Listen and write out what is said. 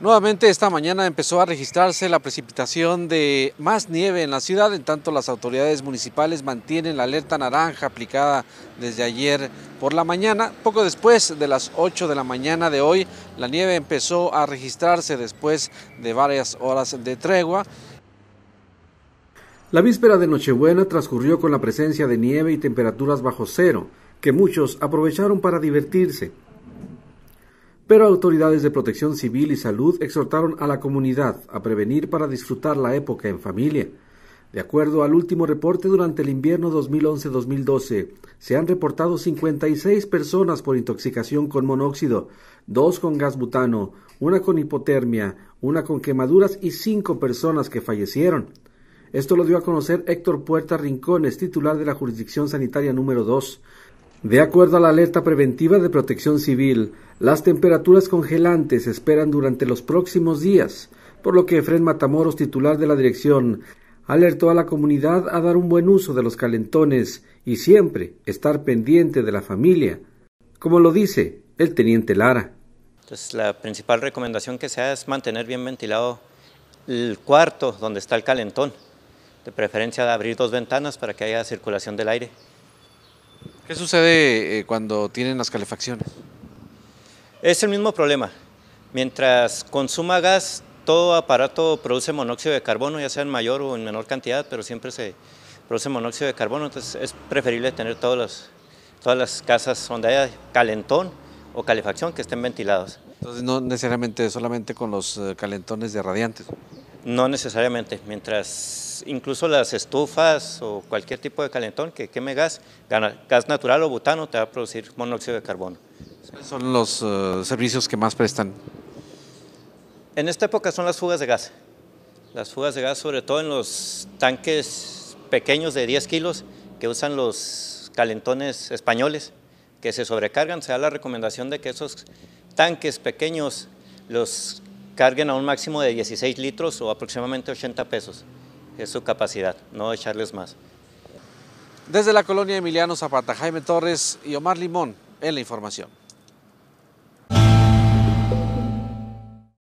Nuevamente esta mañana empezó a registrarse la precipitación de más nieve en la ciudad, en tanto las autoridades municipales mantienen la alerta naranja aplicada desde ayer por la mañana. Poco después de las 8 de la mañana de hoy, la nieve empezó a registrarse después de varias horas de tregua. La víspera de Nochebuena transcurrió con la presencia de nieve y temperaturas bajo cero, que muchos aprovecharon para divertirse pero autoridades de protección civil y salud exhortaron a la comunidad a prevenir para disfrutar la época en familia. De acuerdo al último reporte, durante el invierno 2011-2012 se han reportado 56 personas por intoxicación con monóxido, dos con gas butano, una con hipotermia, una con quemaduras y cinco personas que fallecieron. Esto lo dio a conocer Héctor Puerta Rincones, titular de la jurisdicción sanitaria número 2. De acuerdo a la alerta preventiva de protección civil, las temperaturas congelantes esperan durante los próximos días, por lo que Efren Matamoros, titular de la dirección, alertó a la comunidad a dar un buen uso de los calentones y siempre estar pendiente de la familia, como lo dice el teniente Lara. Entonces, la principal recomendación que se hace es mantener bien ventilado el cuarto donde está el calentón, de preferencia de abrir dos ventanas para que haya circulación del aire. ¿Qué sucede eh, cuando tienen las calefacciones? Es el mismo problema. Mientras consuma gas, todo aparato produce monóxido de carbono, ya sea en mayor o en menor cantidad, pero siempre se produce monóxido de carbono, entonces es preferible tener todas las casas donde haya calentón o calefacción que estén ventilados. Entonces no necesariamente solamente con los eh, calentones de radiantes. No necesariamente, mientras incluso las estufas o cualquier tipo de calentón que queme gas, gas natural o butano te va a producir monóxido de carbono. ¿Cuáles son los eh, servicios que más prestan? En esta época son las fugas de gas. Las fugas de gas sobre todo en los tanques pequeños de 10 kilos que usan los calentones españoles que se sobrecargan. Se da la recomendación de que esos tanques pequeños los carguen a un máximo de 16 litros o aproximadamente 80 pesos. Es su capacidad, no echarles más. Desde la colonia Emiliano Zapata, Jaime Torres y Omar Limón en la información.